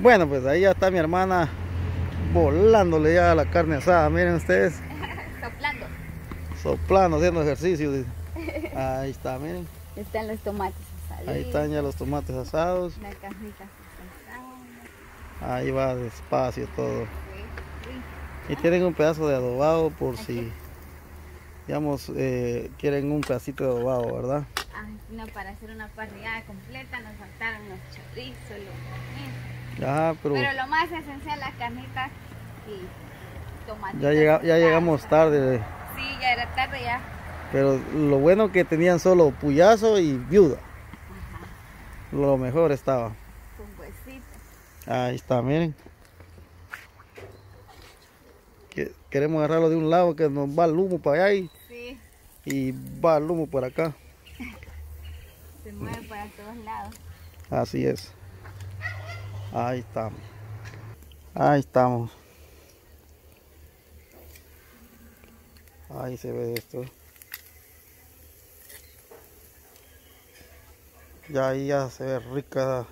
Bueno, pues ahí ya está mi hermana volándole ya la carne asada, miren ustedes. Soplando. Soplando, haciendo ejercicio. dice. Ahí está, miren. Están los tomates asados. Ahí están ya los tomates asados. La carnita asada. Ahí va despacio todo. Y tienen un pedazo de adobado por si, digamos, eh, quieren un pedacito de adobado, ¿verdad? No, para hacer una parrillada completa nos faltaron los chorizos, los Ajá, pero Pero lo más esencial, las carnitas y tomatitos. ya, llega- ya llegamos tarde. Sí, ya era tarde ya. Pero lo bueno que tenían solo puyazo y viuda. Ajá, Lo mejor estaba. con huesitos. Ahí está, miren. Que- Queremos agarrarlo de un lado que nos va el humo para allá y, y va el humo por acá. se mueve para todos lados. Así es. Ahí estamos. Ahí estamos. Ahí se ve esto. Ya ahí ya se ve rica.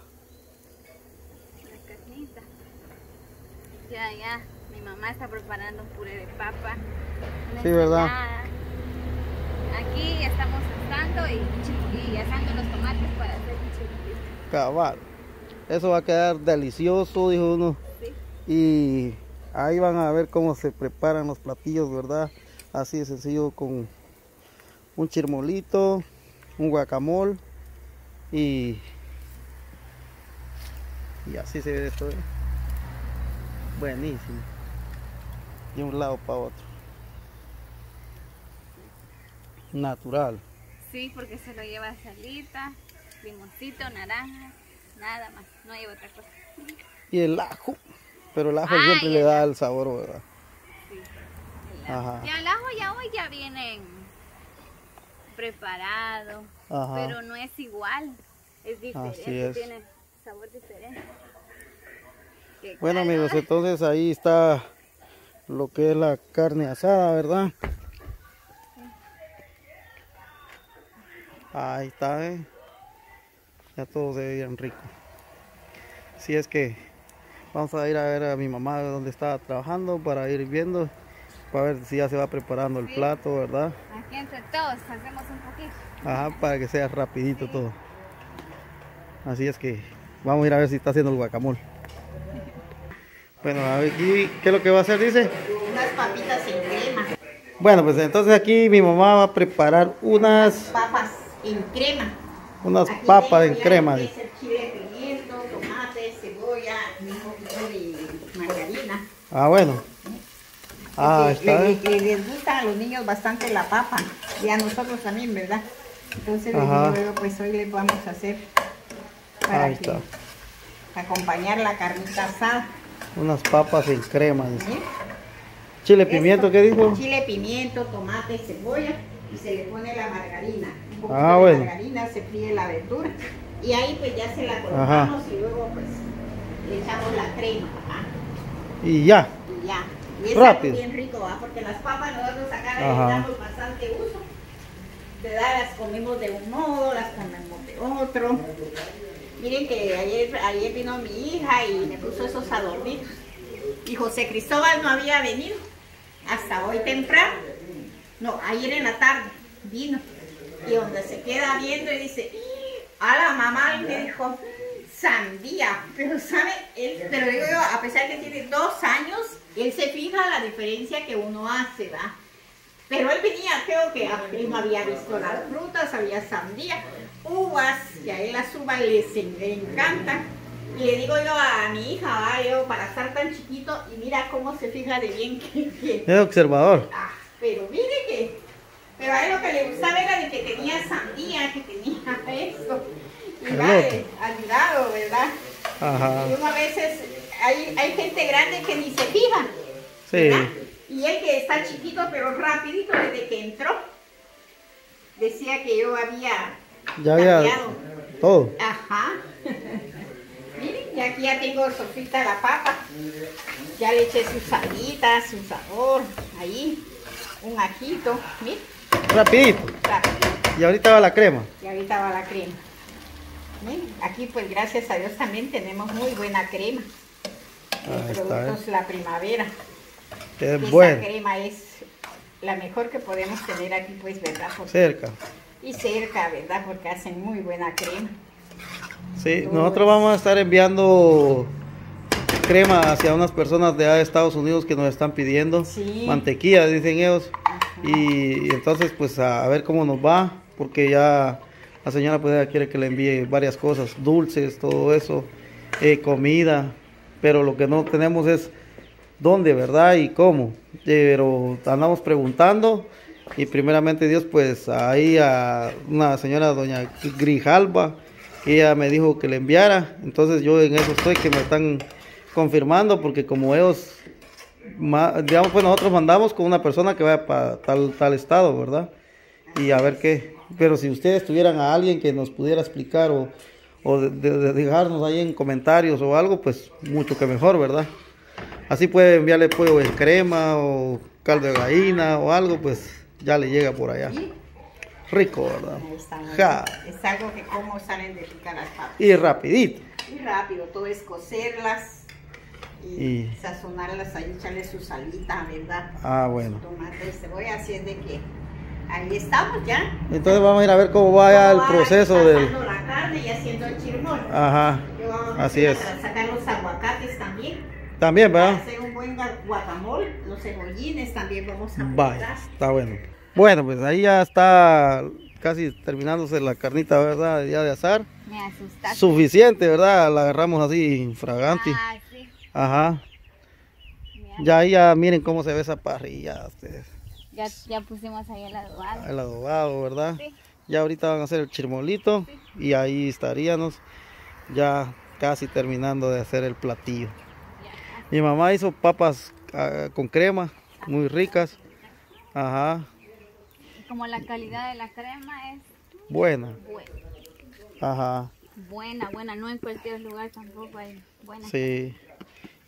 La carnita. Ya, ya. Mi mamá está preparando un puré de papa. una Sí, ¿verdad? Aquí estamos asando y, y asando los tomates para hacer un. Cabal. Eso va a quedar delicioso, dijo uno. Sí. Y ahí van a ver cómo se preparan los platillos, ¿verdad? Así de sencillo con un chirmolito, un guacamole y, y así se ve esto. ¿eh? Buenísimo. De un lado para otro. Natural. Sí, porque se lo lleva salita, limoncito, naranja, nada más. No lleva otra cosa. Y el ajo. Pero el ajo Ay, siempre le da el sabor, ¿verdad? Sí. El ajo. Ajá. Ya el ajo ya hoy ya vienen preparado, Ajá. pero no es igual. Es diferente, Así es. tiene sabor diferente. Qué Bueno amigos, entonces ahí está lo que es la carne asada, ¿verdad? Ahí está, ¿eh? Ya todo se ve bien rico. Si es que vamos a ir a ver a mi mamá donde estaba trabajando para ir viendo, para ver si ya se va preparando el Sí. plato, ¿verdad? Aquí entre todos hacemos un poquito. Ajá, para que sea rapidito todo. Así es que vamos a ir a ver si está haciendo el guacamole. Bueno, aquí, ¿qué es lo que va a hacer? Dice. Unas papitas en crema. Bueno, pues entonces aquí mi mamá va a preparar unas, Papas en crema. unas Aquí papas en crema. es el chile, pimiento, tomate, cebolla, y un poquito de margarina. Ah, bueno. Ah, está. le- le- les gusta a los niños bastante la papa. Y a nosotros también, ¿verdad? Entonces Ajá. digo, pues hoy les vamos a hacer para Ahí que está. acompañar la carnita asada. Unas papas en crema. ¿sí? Chile, pimiento, Esto, ¿qué dijo? Chile, pimiento, tomate, cebolla y se le pone la margarina. Un poquito Ah, de bueno. margarina, se fríe la verdura y ahí pues ya se la colocamos y luego pues le echamos la crema. Y ya. y ya. Y es Rápido. bien rico, porque las papas nosotros acá le damos bastante uso. ¿verdad? Las comemos de un modo, las comemos de otro. Miren que ayer, ayer vino mi hija y me puso esos adornitos. Y José Cristóbal no había venido hasta hoy temprano. No, ayer en la tarde vino. Y donde se queda viendo y dice, a la mamá y me dijo, sandía. Pero sabe, él, pero digo yo, a pesar que tiene dos años, él se fija la diferencia que uno hace, ¿va? Pero él venía, creo que a- él no había visto las frutas, había sandía, uvas, que a él las uvas les le encantan. Y le digo yo a mi hija, va, yo, para estar tan chiquito, y mira cómo se fija de bien que, que- Es observador. Ah, pero que, pero a él lo que le gustaba era de que tenía sandía, que tenía esto. Y Qué va loco. eh, ayudado, ¿verdad? Ajá. Y uno a veces, hay, hay gente grande que ni se fija. Sí. ¿verdad? Y él que está chiquito, pero rapidito desde que entró, decía que yo había Ya había cambiado. todo. Ajá. Miren, y aquí ya tengo sofrita la papa. Ya le eché sus salitas, su sabor, ahí, un ajito, miren, Rapidito. Y ahorita va la crema. Y ahorita va la crema. Miren, Aquí pues gracias a Dios también tenemos muy buena crema. Ahí está, productos La Primavera. Es Esa bueno. crema es la mejor que podemos tener aquí pues, ¿verdad? Porque- Cerca. y cerca, ¿verdad? Porque hacen muy buena crema. Sí, Todo nosotros es- vamos a estar enviando crema hacia unas personas de Estados Unidos que nos están pidiendo Sí. mantequilla, dicen ellos. Y, entonces, pues a, ver cómo nos va, porque ya la señora pues ella quiere que le envíe varias cosas, dulces, todo eso, eh, comida, pero lo que no tenemos es dónde, ¿verdad? Y cómo. Pero andamos preguntando y primeramente Dios, pues ahí a una señora, doña Grijalba, ella me dijo que le enviara, entonces yo en eso estoy, que me están confirmando, porque como ellos, digamos, pues nosotros mandamos con una persona que vaya para tal, tal estado, ¿verdad? Y a ver qué. Pero si ustedes tuvieran a alguien que nos pudiera explicar o, o de- de- de dejarnos ahí en comentarios o algo, pues mucho que mejor, ¿verdad? Así puede enviarle pollo en crema o caldo de gallina o algo, pues ya le llega por allá. Rico, ¿verdad? está Ja. Es algo que como salen de picar las papas. Y rapidito. Y rápido, todo es cocerlas y, Y- sazonarlas, ahí echarle su salita, ¿verdad? Ah, bueno. Tomate y cebolla, así es de que ahí estamos ya. Entonces vamos a ir a ver cómo vaya el a proceso ir del... la carne y haciendo el chirmol. Ajá, a así es. Para sacar los aguacates también. También, Para ¿verdad? hacer un buen guacamole, los cebollines también vamos a Vaya, está bueno. Bueno, pues ahí ya está casi terminándose la carnita, ¿verdad? Ya de azar. Me asustaste. Suficiente, ¿verdad? La agarramos así fragante. Sí. Ajá. Ya ahí ya miren cómo se ve esa parrilla, ustedes. Ya, ya pusimos ahí el adobado. El adobado, ¿verdad? Sí. Ya ahorita van a hacer el chirmolito y ahí estaríamos ya casi terminando de hacer el platillo. Mi mamá hizo papas ah, con crema, muy ricas. Ajá, Como la calidad de la crema es buena. buena. Ajá, Buena, buena. No en cualquier lugar tampoco hay buena. sí.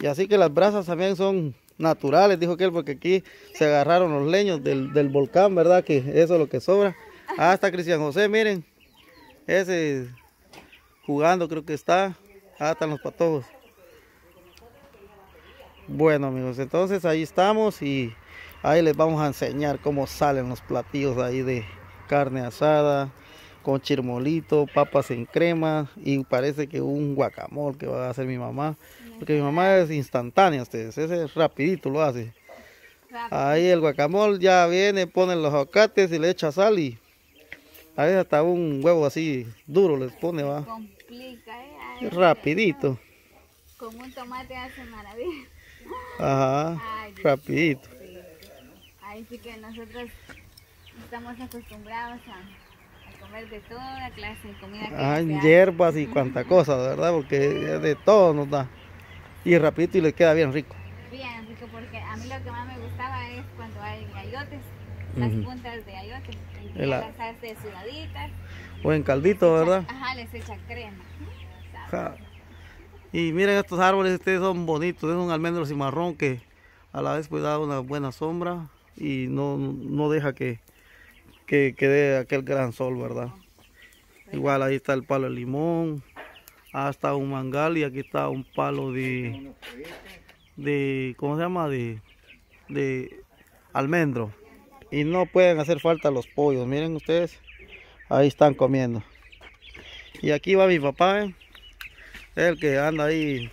Y así que las brasas también son naturales, dijo que él, porque aquí se agarraron los leños del, del volcán, ¿verdad? Que eso es lo que sobra. Ah, está Cristian José, miren. Ese jugando creo que está. Ah, están los patojos. Bueno amigos, entonces ahí estamos y ahí les vamos a enseñar cómo salen los platillos ahí de carne asada, con chirmolito, papas en crema y parece que un guacamole que va a hacer mi mamá. Porque mi mamá es instantánea, ustedes, ese es rapidito lo hace. Ahí el guacamole ya viene, pone los aguacates y le echa sal y a veces hasta un huevo así duro les pone, va. Complica, ¿eh? Rapidito. Con un tomate hace maravilla. Ajá, Ay, rapidito. Ahí sí que nosotros estamos acostumbrados a comer de toda clase de comida que Ah, hierbas y cuanta cosa, ¿verdad? Porque de todo nos da. Y rapidito y le queda bien rico. Bien rico porque a mí lo que más me gustaba es cuando hay ayotes, las puntas de ayotes. Y El ya a- las hace sudaditas. Buen caldito, ¿verdad? Ajá, les echa crema. Ja. Y miren estos árboles, ustedes son bonitos, es un almendro cimarrón que a la vez pues da una buena sombra y no, no deja que, que, que dé aquel gran sol, ¿verdad? Igual ahí está el palo de limón, hasta un mangal y aquí está un palo de, de ¿cómo se llama? De, de almendro. Y no pueden hacer falta los pollos, miren ustedes, ahí están comiendo. Y aquí va mi papá, ¿eh? el que anda ahí,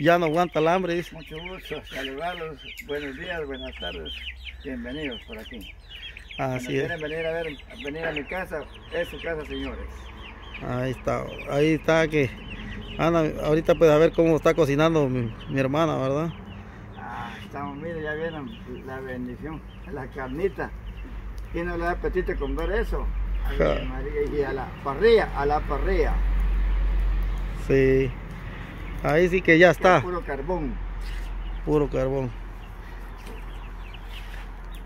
ya no aguanta el hambre, dice. Mucho gusto saludarlos. Buenos días, buenas tardes. Bienvenidos por aquí. Así es. quieren venir a ver, venir a mi casa, es su casa, señores. Ahí está, ahí está que anda, ahorita pues a ver cómo está cocinando mi, mi hermana, ¿verdad? Ah, estamos, mire, ya vieron la bendición, la carnita. ¿Quién no le da apetito con ver eso? Ay, Ja. María, y a la parrilla, a la parrilla. Sí. Ahí sí que ya es está, Puro carbón. puro carbón.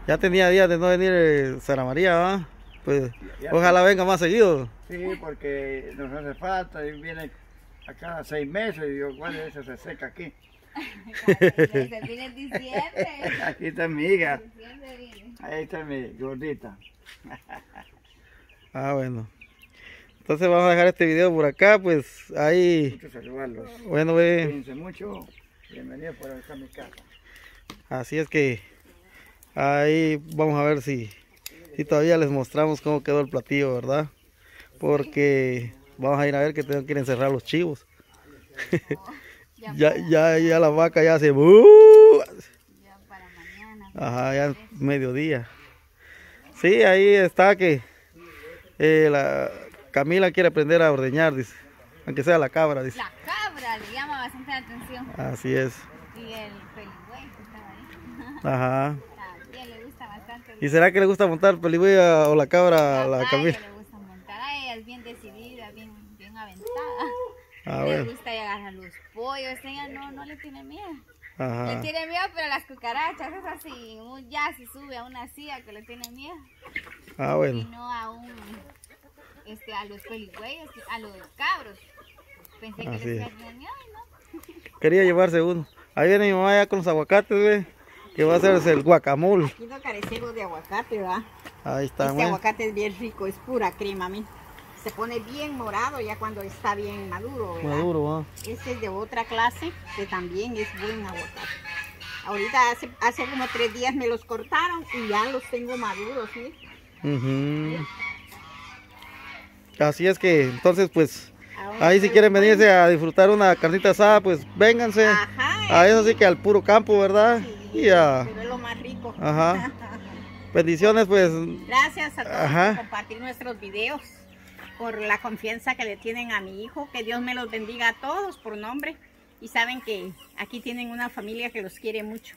Ya tenía días de no venir eh, Sara María, ¿va? Pues Ya- ojalá venga más seguido. Sí, porque nos hace falta y viene a cada seis meses y yo, ¿cuál es eso? Se seca aquí. Se viene en diciembre. Aquí está mi hija. Diciembre viene. Ahí está mi gordita. Ah, bueno. Entonces vamos a dejar este video por acá, pues ahí, Muchos saludarlos. bueno, ve, Cuídense mucho. Bienvenidos por acá a mi casa. así es que ahí vamos a ver si, si todavía les mostramos cómo quedó el platillo, ¿verdad? Porque vamos a ir a ver que tengan que ir a encerrar los chivos. Ya, Ya, ya, la vaca ya se... Ya para mañana. Ajá, ya es mediodía. Sí, ahí está que eh, la Camila quiere aprender a ordeñar, dice. Aunque sea la cabra, dice. La cabra le llama bastante la atención. Así es. Y el peligüey que estaba ahí. Ajá. También le gusta bastante. ¿Y será que le gusta montar peligüey a- o la cabra a la Camila? le gusta montar. A ella es bien decidida, bien, bien aventada. Ah, le bueno. gusta llegar a los pollos. Ella no, no le tiene miedo. Le tiene miedo, pero las cucarachas es así. un- Ya se sube a una silla que le tiene miedo. Ah, Y bueno. no a un, este, a los peligüeyos, a los cabros. Pensé que les es. iba a tener miedo y no. Quería llevarse uno. Ahí viene mi mamá ya con los aguacates, ve. Que va a hacerse el guacamole. Aquí no carecemos de aguacate, ¿verdad? Ahí está, Este aguacate es bien rico, es pura crema, mí. Se pone bien morado ya cuando está bien maduro, ¿verdad? Maduro, va. Este es de otra clase, que también es buen aguacate. Ahorita hace, hace como tres días me los cortaron y ya los tengo maduros, ¿sí? Ujú. Así es que, entonces, pues, Ahora ahí si quieren venirse a disfrutar una carnita asada, pues vénganse. Ajá. A eso sí que al puro campo, ¿verdad? sí, Y a... Pero es lo más rico. Ajá. Bendiciones, pues. Gracias a todos Ajá. por compartir nuestros videos, por la confianza que le tienen a mi hijo. Que Dios me los bendiga a todos por nombre. Y saben que aquí tienen una familia que los quiere mucho.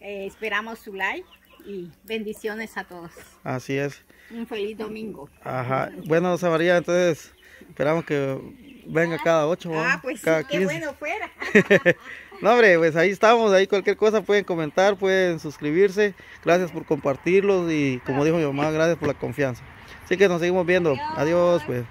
Eh, esperamos su like y bendiciones a todos. Así es. Un feliz domingo. Ajá. Bueno, Samaría, entonces esperamos que venga cada ocho. Ah, pues sí, cada qué 15. bueno fuera. No, hombre, pues ahí estamos, ahí cualquier cosa pueden comentar, pueden suscribirse. Gracias por compartirlos y como dijo mi mamá, gracias por la confianza. Así que nos seguimos viendo. Adiós, pues.